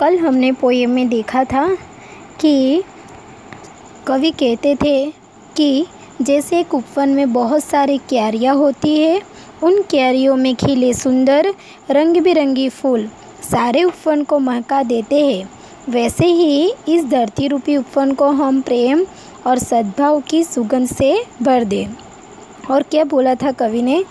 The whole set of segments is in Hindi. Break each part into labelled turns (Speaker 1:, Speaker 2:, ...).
Speaker 1: कल हमने पोएम में देखा था कि कवि कहते थे कि जैसे एक में बहुत सारी क्यारियाँ होती है, उन क्यारियों में खिले सुंदर रंग बिरंगी फूल सारे उपवन को महका देते हैं। वैसे ही इस धरती रूपी उपवन को हम प्रेम और सद्भाव की सुगंध से भर दें। और क्या बोला था कवि ने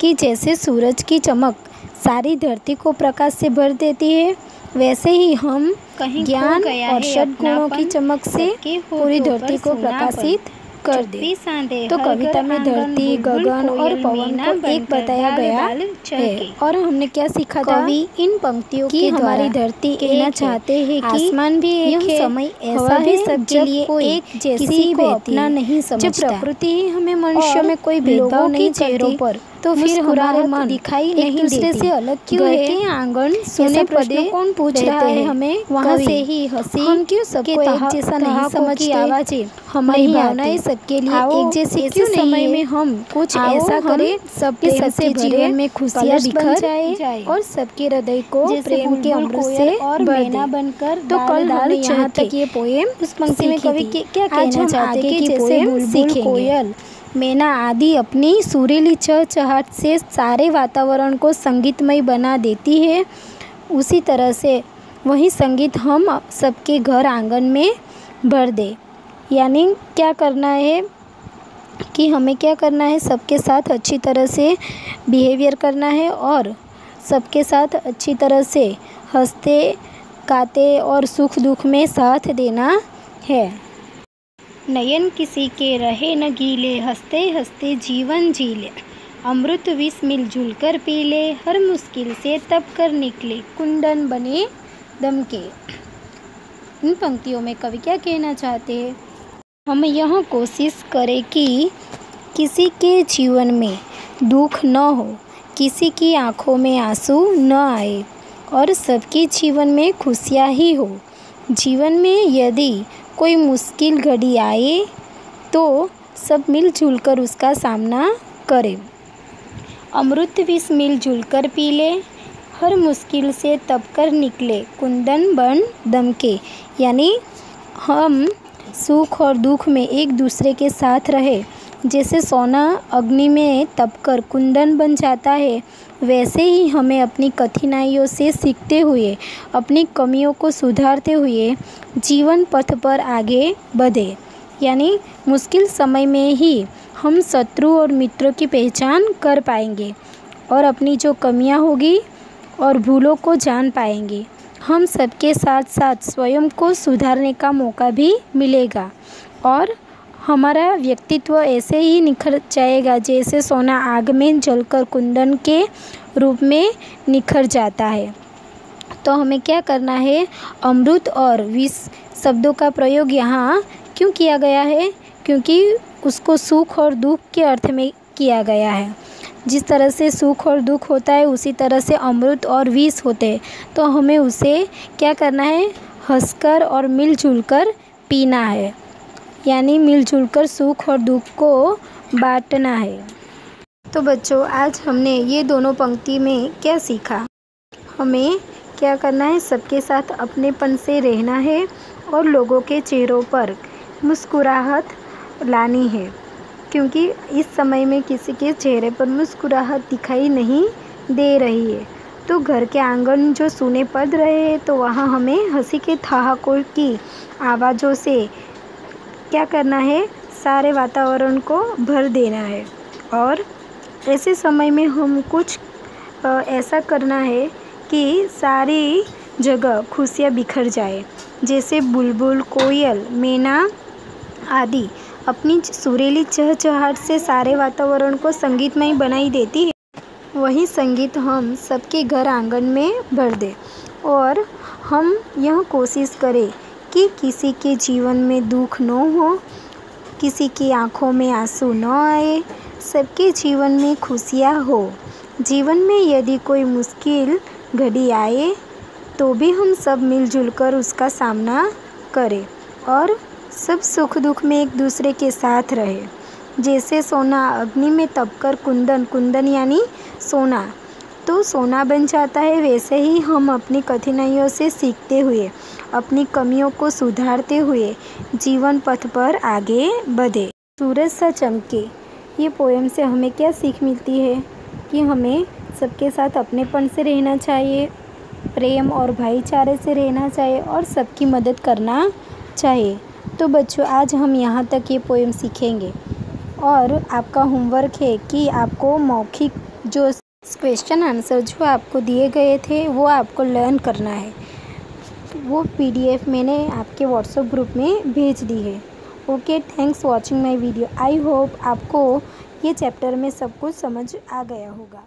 Speaker 1: कि जैसे सूरज की चमक सारी धरती को प्रकाश से भर देती है वैसे ही हम
Speaker 2: कहीं
Speaker 1: ज्ञान और षडगुणों की चमक से पूरी धरती को प्रकाशित कर दे तो कविता में धरती गगन और पवन को एक बताया गया है और हमने क्या सीखा था
Speaker 2: कवि
Speaker 1: इन पंक्तियों
Speaker 2: की हमारी धरती
Speaker 1: कहना। चाहते हैं कि
Speaker 2: आसमान भी एक है,
Speaker 1: समय ऐसा
Speaker 2: भी सबके लिए एक जैसी
Speaker 1: को अपना। नहीं
Speaker 2: जब
Speaker 1: समझता
Speaker 2: प्रकृति ही हमें मनुष्य में कोई भेदभाव नहीं
Speaker 1: चेहरों पर
Speaker 2: तो फिर हमारे मन
Speaker 1: दिखाई नहीं
Speaker 2: दूसरे से अलग क्यों है
Speaker 1: के आँगन सोने पदे
Speaker 2: कौन पूछ रहा है हमें
Speaker 1: वहाँ। से ही हँसी
Speaker 2: हम क्यों सबको एक जैसा नहीं समझते?
Speaker 1: आवाज़ें
Speaker 2: हमारी भावनाएँ
Speaker 1: आती।
Speaker 2: सबके लिए एक जैसी
Speaker 1: ऐसे
Speaker 2: क्यों नहीं
Speaker 1: समय
Speaker 2: है?
Speaker 1: में हम कुछ ऐसा करें सबके
Speaker 2: से भरे
Speaker 1: जीवन में खुशियाँ बिखर
Speaker 2: जाए
Speaker 1: और सबके हृदय को प्रेम के अमृत से
Speaker 2: और मैना बनकर
Speaker 1: तो कल हमने यहाँ तक ये पोएम
Speaker 2: उस पंक्ति में
Speaker 1: सीखी
Speaker 2: कवि क्या कहना चाहते
Speaker 1: आगे
Speaker 2: कि जैसे
Speaker 1: सीखेंगे।
Speaker 2: कोयल,
Speaker 1: मैना आदि अपनी सुरीली चहचहाट से सारे वातावरण को संगीतमय बना देती है उसी तरह से वही संगीत हम सबके घर आँगन में भर दे यानी क्या करना है कि हमें क्या करना है? सबके साथ अच्छी तरह से बिहेवियर करना है और सबके साथ अच्छी तरह से हँसते, गाते और सुख दुख में साथ देना है।
Speaker 2: नयन किसी के रहे न गीले, हँसते हँसते जीवन जी ले अमृत विष मिलजुल कर पी ले हर मुश्किल से तप कर निकले,
Speaker 1: कुंडन बने दम के। इन पंक्तियों में कवि क्या कहना चाहते हैं?
Speaker 2: हम यह कोशिश करें कि किसी के जीवन में दुख न हो, किसी की आँखों में आँसू न आए, और सबके जीवन में खुशियाँ ही हो। जीवन में यदि कोई मुश्किल घड़ी आए तो सब मिलजुल कर उसका सामना करें। अमृत विष मिलजुल कर पी लें, हर मुश्किल से तब कर निकले, कुंदन बन दमके। यानी हम सुख और दुख में एक दूसरे के साथ रहे। जैसे सोना अग्नि में तपकर कुंदन बन जाता है, वैसे ही हमें अपनी कठिनाइयों से सीखते हुए, अपनी कमियों को सुधारते हुए जीवन पथ पर आगे बढ़े। यानी मुश्किल समय में ही हम शत्रु और मित्रों की पहचान कर पाएँगे और अपनी जो कमियाँ होगी और भूलों को जान पाएँगे। हम सबके साथ साथ स्वयं को सुधारने का मौका भी मिलेगा। और हमारा व्यक्तित्व ऐसे ही निखर जाएगा जैसे सोना आग में जलकर कुंदन के रूप में निखर जाता है। तो हमें क्या करना है? अमृत और विष शब्दों का प्रयोग यहाँ क्यों किया गया है? क्योंकि उसको सुख और दुख के अर्थ में किया गया है। जिस तरह से सुख और दुख होता है, उसी तरह से अमृत और विष होते हैं। तो हमें उसे क्या करना है? हंसकर और मिलजुल कर पीना है। यानी मिलजुल कर सुख और दुख को बांटना है।
Speaker 1: तो बच्चों, आज हमने ये दोनों पंक्ति में क्या सीखा? हमें क्या करना है? सबके साथ अपनेपन से रहना है और लोगों के चेहरों पर मुस्कुराहट लानी है। क्योंकि इस समय में किसी के चेहरे पर मुस्कुराहट दिखाई नहीं दे रही है। तो घर के आँगन जो सूने पड़ रहे हैं तो वहाँ हमें हँसी के ठहाकों की आवाज़ों से क्या करना है? सारे वातावरण को भर देना है। और ऐसे समय में हम कुछ ऐसा करना है कि सारी जगह खुशियाँ बिखर जाए, जैसे बुलबुल, कोयल, मैना आदि। अपनी सुरीली चहचहाट से सारे वातावरण को संगीतमय बनाई देती है। वही संगीत हम सबके घर आँगन में भर दें और हम यह कोशिश करें कि किसी के जीवन में दुख न हो, किसी की आँखों में आँसू न आए, सबके जीवन में खुशियाँ हो। जीवन में यदि कोई मुश्किल घड़ी आए तो भी हम सब मिलजुल कर उसका सामना करें और सब सुख दुख में एक दूसरे के साथ रहे। जैसे सोना अग्नि में तपकर कुंदन कुंदन यानी सोना। तो सोना बन जाता है, वैसे ही हम अपनी कठिनाइयों से सीखते हुए, अपनी कमियों को सुधारते हुए जीवन पथ पर आगे बढ़े। सूरज सा चमके। ये पोएम से हमें क्या सीख मिलती है? कि हमें सबके साथ अपनेपन से रहना चाहिए, प्रेम और भाईचारे से रहना चाहिए और सबकी मदद करना चाहिए। तो बच्चों, आज हम यहाँ तक ये पोएम सीखेंगे। और आपका होमवर्क है कि आपको मौखिक जो क्वेश्चन आंसर जो आपको दिए गए थे, वो आपको लर्न करना है। वो पीडीएफ मैंने आपके व्हाट्सएप ग्रुप में भेज दी है। Okay thanks watching my video I hope आपको ये चैप्टर में सब कुछ समझ आ गया होगा।